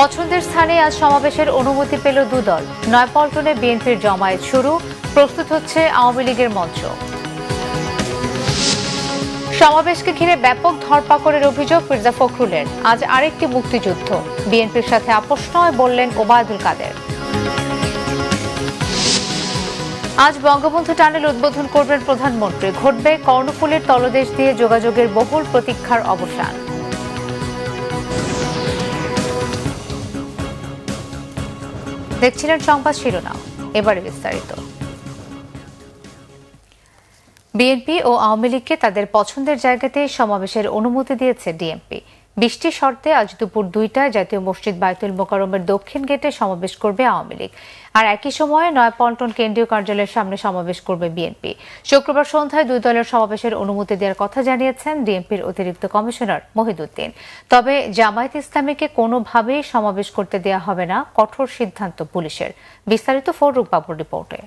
পছন্দের স্থানে আজ সমাবেশের অনুমতি পেল দুদল নয়পল্টনে বিএনপির জমায়েত শুরু, প্রস্তুত হচ্ছে আওয়ামী লীগের মঞ্চ। সমাবেশকে ঘিরে ব্যাপক ধরপাকড়ের অভিযোগ মির্জা ফখরুলের। আজ আরেকটি মুক্তিযুদ্ধ। বিএনপির সাথে আপোষ নয় বললেন ওবায়দুল কাদের। আজ বঙ্গবন্ধু টানেল উদ্বোধন করবেন প্রধানমন্ত্রী। ঘটবে কর্ণফুলের তলদেশ দিয়ে যোগাযোগের বহুল প্রতীক্ষার অবসান। দেখছিলেন সংবাদ শিরোনাম, এবারে বিস্তারিত। বিএনপি ও আওয়ামী লীগকে তাদের পছন্দের জায়গাতে সমাবেশের অনুমতি দিয়েছে ডিএমপি। বৃষ্টির শর্তে আজ দুপুর দুইটায় জাতীয় মসজিদ বায়তুল মোকারমের দক্ষিণ গেটে সমাবেশ করবে আওয়ামী লীগ। আর একই সময়ে নয়াপল্টন কেন্দ্রীয় কার্যালয়ের সামনে সমাবেশ করবে বিএনপি। শুক্রবার সন্ধ্যায় দুই দলের সমাবেশের অনুমতি দেওয়ার কথা জানিয়েছেন ডিএমপির অতিরিক্ত কমিশনার মহিদুদ্দিন। তবে জামায়াত ইসলামীকে কোনোভাবেই সমাবেশ করতে দেওয়া হবে না, কঠোর সিদ্ধান্ত পুলিশের। বিস্তারিত ফরুক বাবুর রিপোর্টে।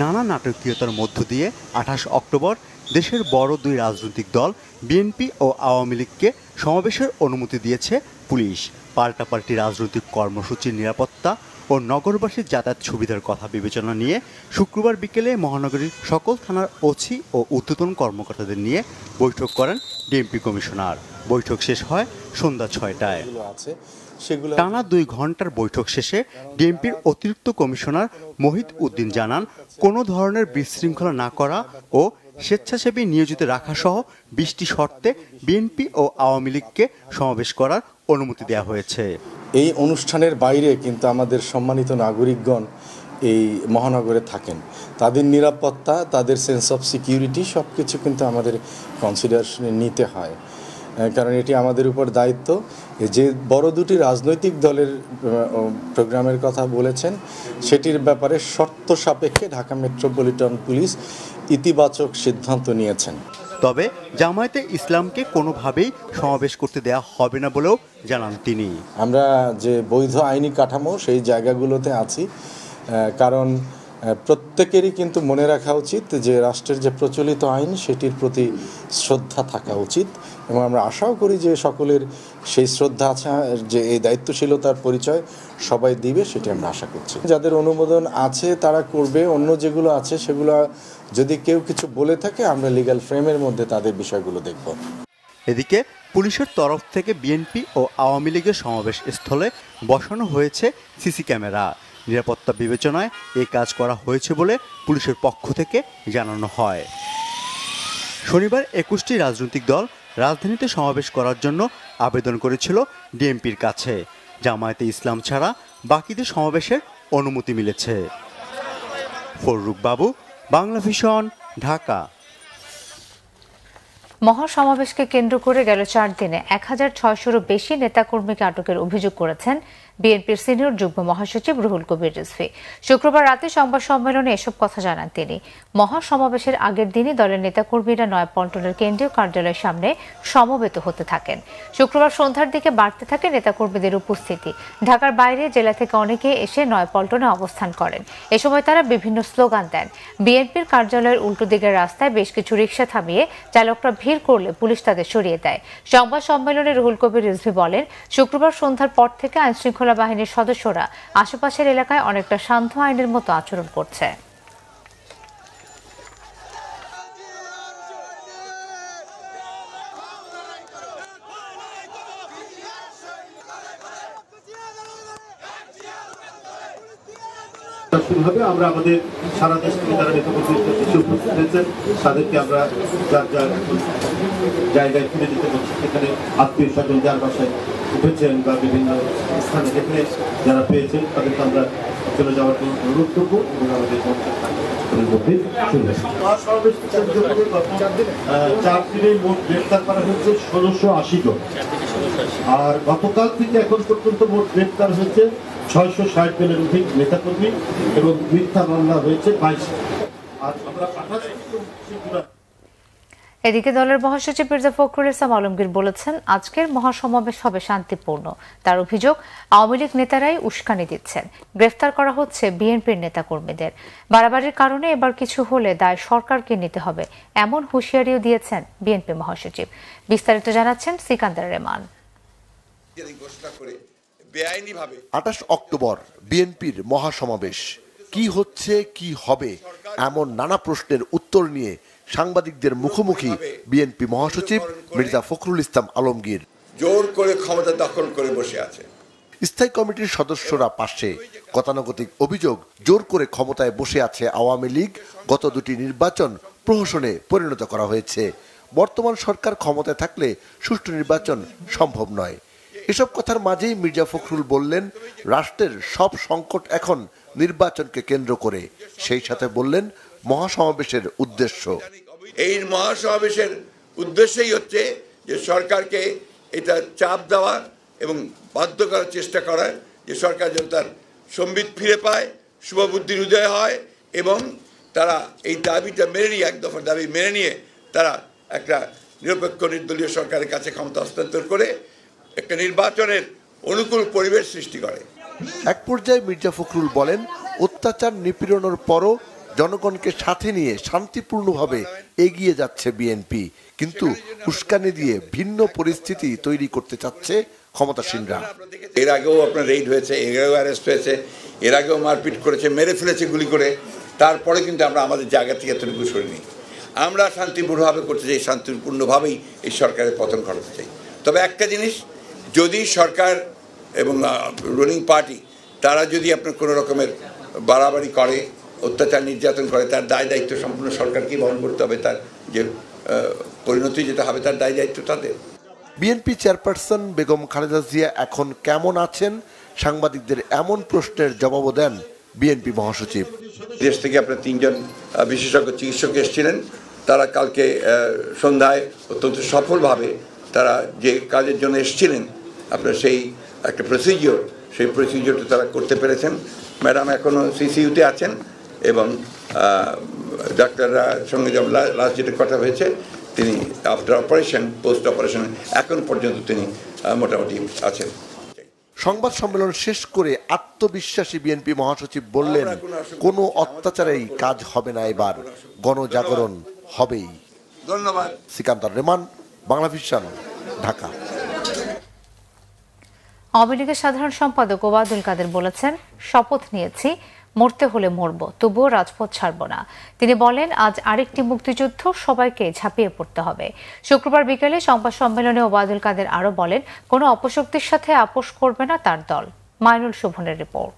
নানা নাটকীয়তার মধ্য দিয়ে আঠাশ অক্টোবর দেশের বড় দুই রাজনৈতিক দল বিএনপি ও আওয়ামী লীগকে সমাবেশের অনুমতি দিয়েছে পুলিশ। পাল্টাপাল্টি রাজনৈতিক কর্মসূচির নিরাপত্তা ও নগরবাসীর যাতায়াত সুবিধার কথা বিবেচনা নিয়ে শুক্রবার বিকেলে মহানগরীর সকল থানার ওসি ও ঊর্ধ্বতন কর্মকর্তাদের নিয়ে বৈঠক করেন ডিএমপি কমিশনার। বৈঠক শেষ হয় সন্ধ্যা ছয়টায়। সেগুলো টানা দুই ঘণ্টার বৈঠক শেষে ডিএমপির অতিরিক্ত কমিশনার মোহিত উদ্দিন জানান কোনো ধরনের বিশৃঙ্খলা না করা ও স্বেচ্ছাসেবী নিয়োজিত রাখা সহ বিশটি শর্তে বিএনপি ও আওয়ামী লীগকে সমাবেশ করার অনুমতি দেওয়া হয়েছে। এই অনুষ্ঠানের বাইরে কিন্তু আমাদের সম্মানিত নাগরিকগণ এই মহানগরে থাকেন। তাদের নিরাপত্তা, তাদের সেন্স অফ সিকিউরিটি সব কিছু কিন্তু আমাদের কনসিডারেশনে নিতে হয়। কারণ এটি আমাদের উপর দায়িত্ব। যে বড় দুটি রাজনৈতিক দলের প্রোগ্রামের কথা বলেছেন সেটির ব্যাপারে শর্ত সাপেক্ষে ঢাকা মেট্রোপলিটন পুলিশ ইতিবাচক সিদ্ধান্ত নিয়েছেন। তবে জামায়াতে ইসলামকে কোনোভাবেই সমাবেশ করতে দেওয়া হবে না বলেও জানান তিনি। আমরা যে বৈধ আইনি কাঠামো সেই জায়গাগুলোতে আছি কারণ প্রত্যেকেরই কিন্তু মনে রাখা উচিত যে রাষ্ট্রের যে প্রচলিত আইন, সেটির প্রতি শ্রদ্ধা থাকা উচিত। এবং আমরা আশাও করি যে সকলের সেই শ্রদ্ধা আছে যে এই দায়িত্বশীলতার পরিচয় সবাই দিবে, সেটি আমরা আশা করছি। যাদের অনুমোদন আছে, তারা করবে। অন্য যেগুলো আছে, সেগুলো যদি কেউ কিছু বলে থাকে, আমরা লিগ্যাল ফ্রেমের মধ্যে তাদের বিষয়গুলো দেখব। এদিকে পুলিশের তরফ থেকে বিএনপি ও আওয়ামী লীগের সমাবেশ স্থলে বসানো হয়েছে সিসি ক্যামেরা। নিরাপত্তা বিবেচনায় এই কাজ করা হয়েছে বলে পুলিশের পক্ষ থেকে জানানো হয়। শনিবার একুশটি রাজনৈতিক দল রাজধানীতে সমাবেশ করার জন্য আবেদন করেছিল ডিএমপির কাছে। জামায়াতে ইসলাম ছাড়া বাকিদের সমাবেশের অনুমতি মিলেছে। ফররুক বাবু, বাংলা ভিশন, ঢাকা। মহাসমাবেশকে কেন্দ্র করে গেল চার দিনে। এক হাজার ছয়শোরও বেশি নেতাকর্মীকে আটকের অভিযোগ করেছেন বিএনপির সিনিয়র যুগ্ম মহাসচিব রুহুল কবির রিজভী। শুক্রবার রাতে সংবাদ সম্মেলনে এসব কথা জানান তিনি। মহাসমাবেশের আগের দিনই দলের নেতাকর্মীরা নয়াপল্টনের কেন্দ্রীয় কার্যালয়ের সামনে সমবেত হতে থাকেন। শুক্রবার সন্ধ্যার দিকে বাড়তে থাকে নেতাকর্মীদের উপস্থিতি। ঢাকার বাইরে জেলা থেকে অনেকে এসে নয়াপল্টনে অবস্থান করেন। এ সময় তারা বিভিন্ন স্লোগান দেন। বিএনপির কার্যালয়ের উল্টো দিকের রাস্তায় বেশ কিছু রিক্সা থামিয়ে চালকরা ভিড় করলে পুলিশ তাদের সরিয়ে দেয়। সংবাদ সম্মেলনে রুহুল কবির রিজভী বলেন, শুক্রবার সন্ধ্যার পর থেকে আইনশৃঙ্খলা বাহিনীর সদস্যরা আশেপাশের এলাকায় অনেকটা শান্ত আইনের মতো আচরণ করছে। আমরা আমাদের সারা দেশ থেকে যারা উপস্থিত তাদেরকে আমরা যার যার জায়গায় ফিরে সেখানে আত্মীয় স্বজন, যার বাসায় উঠেছেন বা বিভিন্ন স্থানে যেখানে যারা পেয়েছেন, তাদেরকে আমরা চলে যাওয়ার জন্য অনুরোধ এবং আমাদের চার দিনে মোট গ্রেপ্তার করা হয়েছে ষোলোশো আশি জন। আর গতকাল থেকে এখন পর্যন্ত মোট গ্রেপ্তার হয়েছে ছয়শো ষাট জনের অধিক নেতাকর্মী এবং মিথ্যা মামলা হয়েছে বাইশ আর আমরা এদিকে দলের মহাসচিব মির্জা ফখরুল ইসলাম আলমগীর বলেছেন, আজকের মহাসমাবেশ হবে শান্তিপূর্ণ। তার অভিযোগ, আওয়ামী লীগ নেতারাই উস্কানি দিচ্ছেন। গ্রেফতার করা হচ্ছে বিএনপির নেতাকর্মীদের। বাড়াবাড়ির কারণে এবার কিছু হলে দায় সরকারকে নিতে হবে, এমন হুঁশিয়ারিও দিয়েছেন বিএনপি মহাসচিব। বিস্তারিত জানাচ্ছেন সিকান্দার রেমান। আঠাশ অক্টোবর বিএনপির মহাসমাবেশ। কি হচ্ছে, কি হবে, এমন নানা প্রশ্নের উত্তর নিয়ে সাংবাদিকদের মুখোমুখি বিএনপি মহাসচিব মির্জা ফখরুল ইসলাম আলমগীর। জোর করে ক্ষমতা দখল করে বসে আছে। স্থায়ী কমিটির সদস্যরা পাশে। গতানুগতিক অভিযোগ জোর করে ক্ষমতায় বসে আছে আওয়ামী লীগ। গত দুটি নির্বাচন প্রহসনে পরিণত করা হয়েছে। বর্তমান সরকার ক্ষমতায় থাকলে সুষ্ঠু নির্বাচন সম্ভব নয়। এসব কথার মাঝেই মির্জা ফখরুল বললেন রাষ্ট্রের সব সংকট এখন নির্বাচনকে কেন্দ্র করে। সেই সাথে বললেন মহাসমাবেশের উদ্দেশ্য। এই মহাসমাবেশের উদ্দেশ্যই হচ্ছে যে সরকারকে এটা চাপ দেওয়া এবং বাধ্য করার চেষ্টা করা যে সরকার যেন তার সম্বিত ফিরে পায় শুভবুদ্ধির উদয় হয় এবং তারা এই দাবিটা মেনে নিয়ে এক দফার দাবি মেনে নিয়ে তারা একটা নিরপেক্ষ নির্দলীয় সরকারের কাছে ক্ষমতা হস্তান্তর করে একটা নির্বাচনের অনুকূল পরিবেশ সৃষ্টি করে। এক পর্যায়ে মির্জা ফখরুল বলেন অত্যাচার নিপীড়নের পরও জনগণকে সাথে নিয়ে শান্তিপূর্ণভাবে এগিয়ে যাচ্ছে বিএনপি। কিন্তু উস্কানি দিয়ে ভিন্ন পরিস্থিতি তৈরি করতে চাচ্ছে ক্ষমতাসীনরা। এর আগেও আপনার রেইড হয়েছে, এর আগেও অ্যারেস্ট হয়েছে, এর আগেও মারপিট করেছে, মেরে ফেলেছে গুলি করে। তারপরে কিন্তু আমরা আমাদের জায়গা থেকে এতটুকু সরিনি। আমরা শান্তিপূর্ণভাবে করতে চাই, শান্তিপূর্ণভাবেই এই সরকারের পতন ঘটাতে চাই। তবে একটা জিনিস, যদি সরকার এবং রুলিং পার্টি তারা যদি আপনার কোনো রকমের বাড়াবাড়ি করে অত্যাচার নির্যাতন করে তার দায় দায়িত্ব সম্পূর্ণ সরকারকেই বহন করতে হবে তার যে পরিণতি যেটা হবে তার দায় দায়িত্ব তাদের। বিএনপি চেয়ারপারসন বেগম খালেদা জিয়া এখন কেমন আছেন? সাংবাদিকদের এমন প্রশ্নের জবাবও দেন বিএনপি মহাসচিব। দেশ থেকে আপনার তিনজন বিশেষজ্ঞ চিকিৎসক এসেছিলেন। তারা কালকে সন্ধ্যায় অত্যন্ত সফলভাবে তারা যে কাজের জন্য এসেছিলেন আপনার সেই একটা প্রসিজিওর সেই প্রসিজিওরটা তারা করতে পেরেছেন। ম্যাডাম এখনও সিসিইউতে আছেন। এবং ডাক্তাররা সঙ্গে যখন লাস্ট যেটা কথা হয়েছে তিনি আফটার অপারেশন পোস্ট অপারেশন এখন পর্যন্ত তিনি মোটামুটি আছেন। সংবাদ সম্মেলন শেষ করে আত্মবিশ্বাসী বিএনপি মহাসচিব বললেন কোনো অত্যাচারেই কাজ হবে না এবার গণজাগরণ হবেই। ধন্যবাদ। সিকান্দার রেমান বাংলা ভিশন ঢাকা। আওয়ামী লীগের সাধারণ সম্পাদক ওবায়দুল কাদের বলেছেন শপথ নিয়েছি মরতে হলে মরব, তবুও রাজপথ ছাড়ব না। তিনি বলেন, আজ আরেকটি মুক্তিযুদ্ধ সবাইকে ঝাঁপিয়ে পড়তে হবে। শুক্রবার বিকেলে সংবাদ সম্মেলনে ওবায়দুল কাদের আরও বলেন, কোনো অপশক্তির সাথে আপোষ করবে না তার দল। মাইনুল শোভনের রিপোর্ট।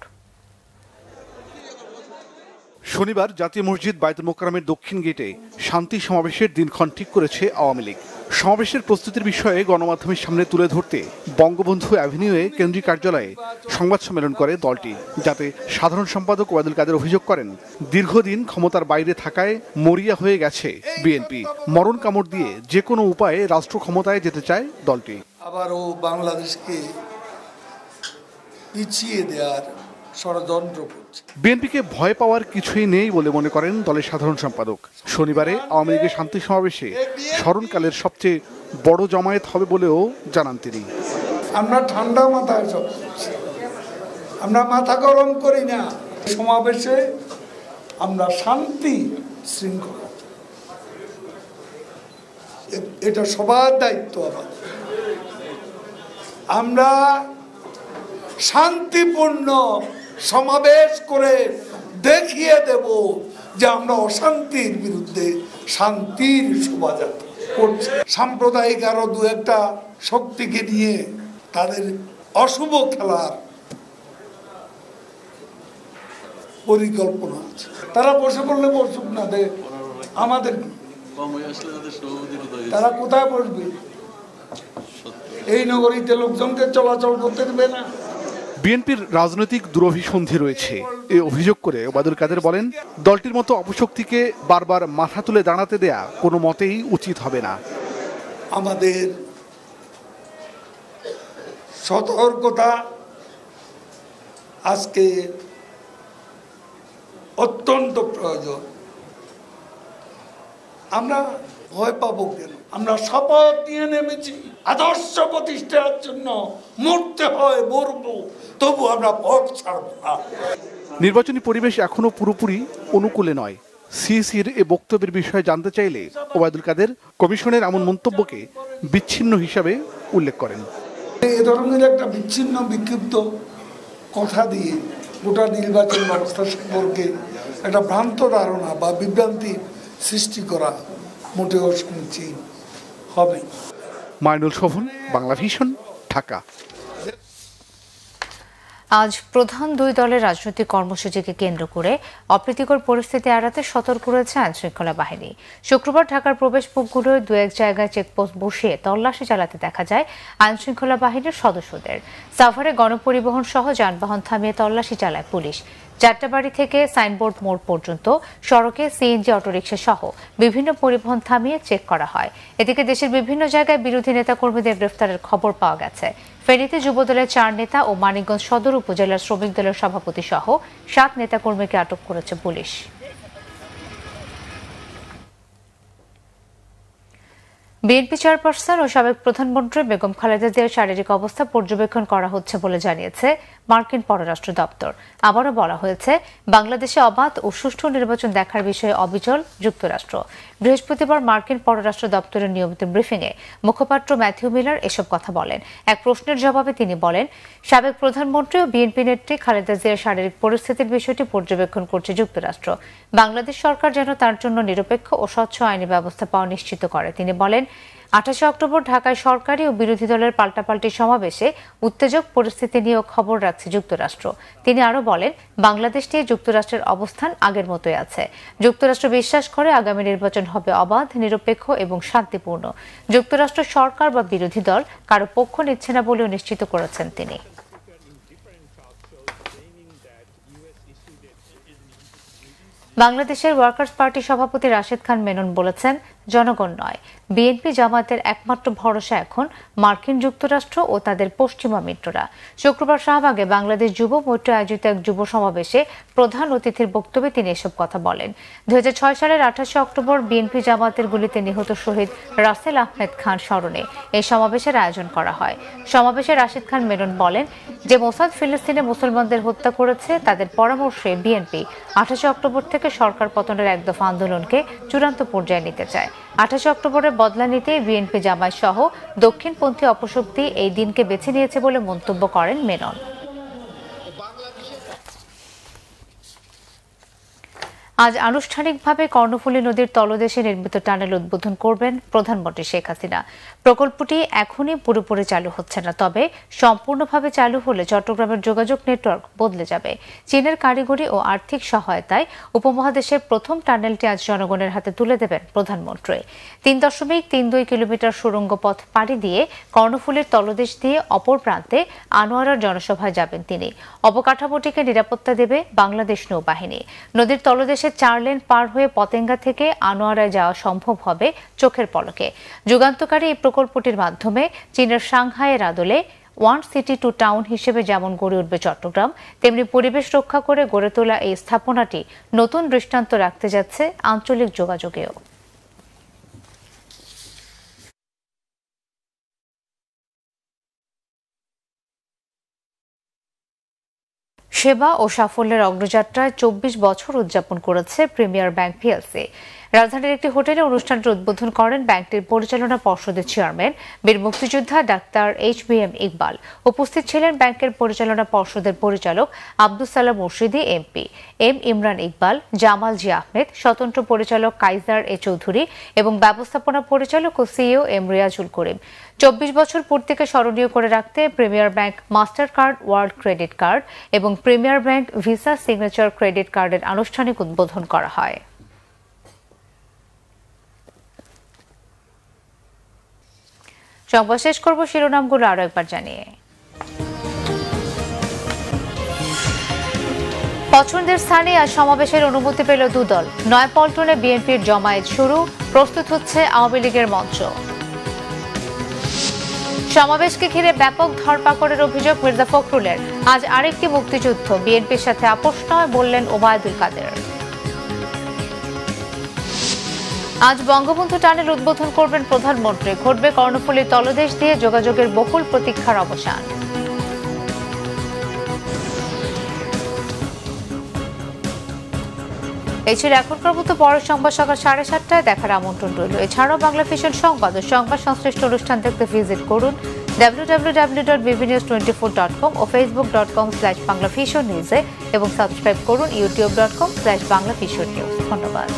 শনিবার জাতীয় মসজিদ বায়তুল মোকারমের দক্ষিণ গেটে শান্তি সমাবেশের দিনক্ষণ ঠিক করেছে আওয়ামী লীগ। সমাবেশের প্রস্তুতির বিষয়ে গণমাধ্যমের সামনে তুলে ধরতে বঙ্গবন্ধু অ্যাভিনিউয়ে কেন্দ্রীয় কার্যালয়ে সংবাদ সম্মেলন করে দলটি, যাতে সাধারণ সম্পাদক ওয়াদুল কাদের অভিযোগ করেন, দীর্ঘদিন ক্ষমতার বাইরে থাকায় মরিয়া হয়ে গেছে বিএনপি। মরণ কামড় দিয়ে যে কোনো উপায়ে রাষ্ট্র ক্ষমতায় যেতে চায় দলটি। আবারও বাংলাদেশকে পিছিয়ে দেওয়ার ষড়যন্ত্র বিএনপিকে ভয় পাওয়ার কিছুই নেই বলে মনে করেন দলের সাধারণ সম্পাদক। শনিবারে আওয়ামী লীগের শান্তি সমাবেশে স্মরণকালের সবচেয়ে বড় জমায়েত হবে বলেও জানান তিনি। আমরা ঠান্ডা মাথায় আমরা মাথা গরম করি না। সমাবেশে আমরা শান্তি শৃঙ্খলা। এটা সবার দায়িত্ব আমাদের। আমরা শান্তিপূর্ণ সমাবেশ করে দেখিয়ে দেব যে আমরা অশান্তির বিরুদ্ধে শান্তির শোভাযাত্রা করছি। সাম্প্রদায়িক আরও দু একটা শক্তিকে নিয়ে তাদের অশুভ খেলার পরিকল্পনা আছে। তারা বসে পড়লে বসুক না আমাদের তারা কোথায় বসবে? এই নগরীতে লোকজনকে চলাচল করতে দেবে না। বিএনপির রাজনৈতিক দুরভিসন্ধি রয়েছে। এ অভিযোগ করে ওবায়দুল কাদের বলেন, দলটির মতো অপশক্তিকে বারবার মাথা তুলে দাঁড়াতে দেয়া কোনো মতেই উচিত হবে না। আমাদের সতর্কতা আজকে অত্যন্ত প্রয়োজন। আমরা ভয় পাবো কেন? আমরা শপথ নিয়ে নেমেছি। আদর্শ প্রতিষ্ঠার জন্য মরতে হয় মরবো তবু আমরা পথ ছাড়বো না। নির্বাচনী পরিবেশ এখনও পুরোপুরি অনুকূলে নয়। সিএসির এ বক্তব্যের বিষয়ে জানতে চাইলে ওবায়দুল কাদের কমিশনের এমন মন্তব্যকে বিচ্ছিন্ন হিসাবে উল্লেখ করেন। এ ধরনের একটা বিচ্ছিন্ন বিক্ষিপ্ত কথা দিয়ে গোটা নির্বাচন ব্যবস্থা সম্পর্কে একটা ভ্রান্ত ধারণা বা বিভ্রান্তি সৃষ্টি করা মোটেও সমীচীন হবে। মাইনুল শোভন বাংলা ভিশন ঢাকা। আজ প্রধান দুই দলের রাজনৈতিক কর্মসূচিকে কেন্দ্র করে অপ্রীতিকর পরিস্থিতি এড়াতে সতর্ক রয়েছে আইন শৃঙ্খলা বাহিনী। শুক্রবার ঢাকার প্রবেশ মুখগুলোয় দু এক জায়গায় চেকপোস্ট বসিয়ে তল্লাশি চালাতে দেখা যায় আইন শৃঙ্খলা বাহিনীর সদস্যদের। সাভারে গণপরিবহন সহ যানবাহন থামিয়ে তল্লাশি চালায় পুলিশ। যাত্রাবাড়ি থেকে সাইনবোর্ড মোড় পর্যন্ত সড়কে সিএনজি অটোরিকশা সহ বিভিন্ন পরিবহন থামিয়ে চেক করা হয়। এদিকে দেশের বিভিন্ন জায়গায় বিরোধী নেতাকর্মীদের গ্রেফতারের খবর পাওয়া গেছে। ফেনীতে যুবদলের চার নেতা ও মানিকগঞ্জ সদর উপজেলার শ্রমিক দলের সভাপতি সহ সাত নেতাকর্মীকে আটক করেছে পুলিশ। বিএনপি চেয়ারপারসন ও সাবেক প্রধানমন্ত্রী বেগম খালেদা জিয়ার শারীরিক অবস্থা পর্যবেক্ষণ করা হচ্ছে বলে জানিয়েছে মার্কিন পররাষ্ট্র দপ্তর। আবারও বলা হয়েছে, বাংলাদেশে অবাধ ও সুষ্ঠু নির্বাচন দেখার বিষয়ে অবিচল যুক্তরাষ্ট্র। বৃহস্পতিবার মার্কিন পররাষ্ট্র দপ্তরের নিয়মিত ব্রিফিংয়ে মুখপাত্র ম্যাথিউ মিলার এসব কথা বলেন। এক প্রশ্নের জবাবে তিনি বলেন, সাবেক প্রধানমন্ত্রী ও বিএনপি নেত্রী খালেদা জিয়ার শারীরিক পরিস্থিতির বিষয়টি পর্যবেক্ষণ করছে যুক্তরাষ্ট্র। বাংলাদেশ সরকার যেন তার জন্য নিরপেক্ষ ও স্বচ্ছ আইনি ব্যবস্থা পাওয়া নিশ্চিত করে। তিনি বলেন আঠাশে অক্টোবর ঢাকায় সরকারি ও বিরোধী দলের পাল্টাপাল্টি সমাবেশে উত্তেজক পরিস্থিতি নিয়েও খবর রাখছে যুক্তরাষ্ট্র। তিনি আরও বলেন, বাংলাদেশ নিয়ে যুক্তরাষ্ট্রের অবস্থান আগের মতোই আছে। যুক্তরাষ্ট্র বিশ্বাস করে আগামী নির্বাচন হবে অবাধ, নিরপেক্ষ এবং শান্তিপূর্ণ। যুক্তরাষ্ট্র সরকার বা বিরোধী দল কারও পক্ষ নিচ্ছে না বলেও নিশ্চিত করেছেন তিনি। বাংলাদেশের ওয়ার্কার্স পার্টি সভাপতি রাশেদ খান মেনন বলেছেন জনগণ নয়। বিএনপি জামাতের একমাত্র ভরসা এখন মার্কিন যুক্তরাষ্ট্র ও তাদের পশ্চিমা মিত্ররা। শুক্রবার শাহবাগে বাংলাদেশ যুব মৈত্র আয়োজিত এক যুব সমাবেশে প্রধান অতিথির বক্তব্যে তিনি এসব কথা বলেন। দুই হাজার ছয় সালের আঠাশে অক্টোবর বিএনপি জামাতের গুলিতে নিহত শহীদ রাসেল আহমেদ খান স্মরণে এই সমাবেশের আয়োজন করা হয়। সমাবেশে রাশিদ খান মেনন বলেন যে, মোসাদ ফিলিস্তিনে মুসলমানদের হত্যা করেছে তাদের পরামর্শে বিএনপি আঠাশে অক্টোবর থেকে সরকার পতনের এক দফা আন্দোলনকে চূড়ান্ত পর্যায়ে নিতে চায়। আঠাশে অক্টোবরের বদলা নিতে বিএনপি জামায় সহ দক্ষিণপন্থী অপশক্তি এই দিনকে বেছে নিয়েছে বলে মন্তব্য করেন মেনন। আজ আনুষ্ঠানিকভাবে কর্ণফুলী নদীর তলদেশে নির্মিত টানেল উদ্বোধন করবেন প্রধানমন্ত্রী শেখ হাসিনা। প্রকল্পটি এখনই পুরোপুরি চালু হচ্ছে না, তবে সম্পূর্ণভাবে চালু হলে চট্টগ্রামের যোগাযোগ নেটওয়ার্ক বদলে যাবে। চীনের কারিগরি ও আর্থিক সহায়তায় উপমহাদেশের প্রথম টানেলটি আজ জনগণের হাতে তুলে দেবেন প্রধানমন্ত্রী। তিন দশমিক তিন দুই কিলোমিটার সুড়ঙ্গ পথ পাড়ি দিয়ে কর্ণফুলীর তলদেশ দিয়ে অপর প্রান্তে আনোয়ারার জনসভায় যাবেন তিনি। অবকাঠামোটিকে নিরাপত্তা দেবে বাংলাদেশ নৌবাহিনী। নদীর তলদেশ দেশে চার লেন পার হয়ে পতেঙ্গা থেকে আনোয়ারায় যাওয়া সম্ভব হবে চোখের পলকে। যুগান্তকারী এই প্রকল্পটির মাধ্যমে চীনের সাংহাইয়ের আদলে ওয়ান সিটি টু টাউন হিসেবে যেমন গড়ে উঠবে চট্টগ্রাম, তেমনি পরিবেশ রক্ষা করে গড়ে তোলা এই স্থাপনাটি নতুন দৃষ্টান্ত রাখতে যাচ্ছে আঞ্চলিক যোগাযোগেও। সেবা ও সাফল্যের অগ্রযাত্রায় চব্বিশ বছর উদযাপন করেছে প্রিমিয়ার ব্যাংক পিএলসি। রাজধানীর একটি হোটেলে অনুষ্ঠানটি উদ্বোধন করেন ব্যাংকটির পরিচালনা পর্ষদের চেয়ারম্যান, বীর মুক্তিযোদ্ধা doctor H B M Iqbal. উপস্থিত ছিলেন ব্যাংকের পরিচালনা পর্ষদের পরিচালক Abdul Salam Murshidi, MP. M Imran Iqbal, Jamal G Ahmed, স্বতন্ত্র পরিচালক কাইজার এ চৌধুরী এবং ব্যবস্থাপনা পরিচালক ও সিইও এম রিয়াজুল করিম। চব্বিশ বছর পূর্তিকে স্মরণীয় করে রাখতে Premier Bank Mastercard World credit card এবং Premier Bank Visa Signature credit কার্ডের আনুষ্ঠানিক উদ্বোধন করা হয়। সংবাদ শেষ করব শিরোনামগুলো আরও একবার জানিয়ে। পছন্দের স্থানে আজ সমাবেশের অনুমতি পেল দুদল। নয়পল্টনে বিএনপির জমায়েত শুরু, প্রস্তুত হচ্ছে আওয়ামী লীগের মঞ্চ। সমাবেশকে ঘিরে ব্যাপক ধরপাকড়ের অভিযোগ মির্জা ফখরুলের। আজ আরেকটি মুক্তিযুদ্ধ। বিএনপির সাথে আপোষ নয় বললেন ওবায়দুল কাদের। আজ বঙ্গবন্ধু টানেল উদ্বোধন করবেন প্রধানমন্ত্রী। ঘটবে কর্ণফুলীর তলদেশ দিয়ে যোগাযোগের বহুল প্রতীক্ষার অবসান। এই ছিল এখনকার মতো পরের সংবাদ সকাল সাড়ে সাতটায় দেখার আমন্ত্রণ রইল। এছাড়াও বাংলা ফিশন সংবাদ ও সংবাদ সংশ্লিষ্ট অনুষ্ঠান দেখতে ভিজিট করুন www.bbnews24.com ও facebook.com slash বাংলা ফিশন নিউজে এবং সাবস্ক্রাইব করুন YouTube dot com slash Bangla Vision news ধন্যবাদ।